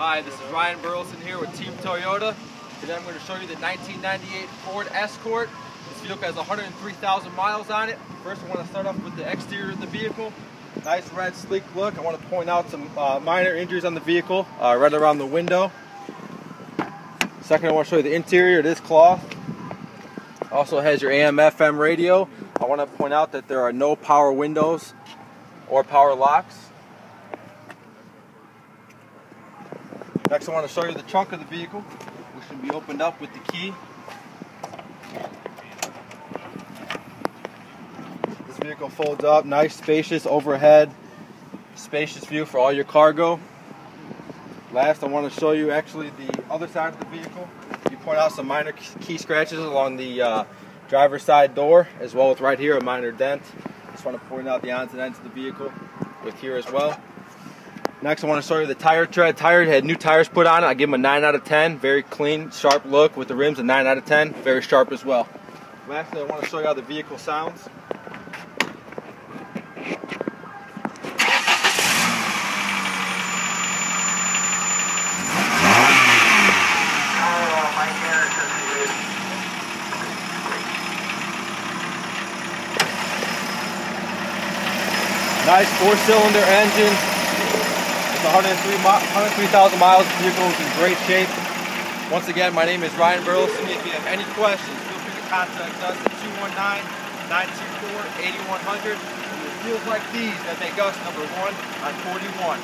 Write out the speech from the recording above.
Hi, this is Ryan Burlison here with Team Toyota. Today I'm going to show you the 1998 Ford Escort. This vehicle has 103,000 miles on it. First I want to start off with the exterior of the vehicle. Nice red sleek look. I want to point out some uh, minor injuries on the vehicle uh, right around the window. Second I want to show you the interior. It is cloth. Also has your AM FM radio. I want to point out that there are no power windows or power locks. Next I want to show you the trunk of the vehicle, which can be opened up with the key. This vehicle folds up, nice spacious overhead, spacious view for all your cargo. Last I want to show you actually the other side of the vehicle. You point out some minor key scratches along the uh, driver's side door, as well as right here a minor dent. Just want to point out the odds and ends of the vehicle with here as well. Next, I want to show you the tire tread. Tire had new tires put on it. I give them a 9 out of 10. Very clean, sharp look with the rims, a 9 out of 10. Very sharp as well. Lastly, I want to show you how the vehicle sounds. Nice four-cylinder engine. It's 103,000 103, miles. The vehicle is in great shape. Once again, my name is Ryan Burlison. If you have any questions, feel free to contact us at 219-924-8100. It feels like these that make us number one on 41.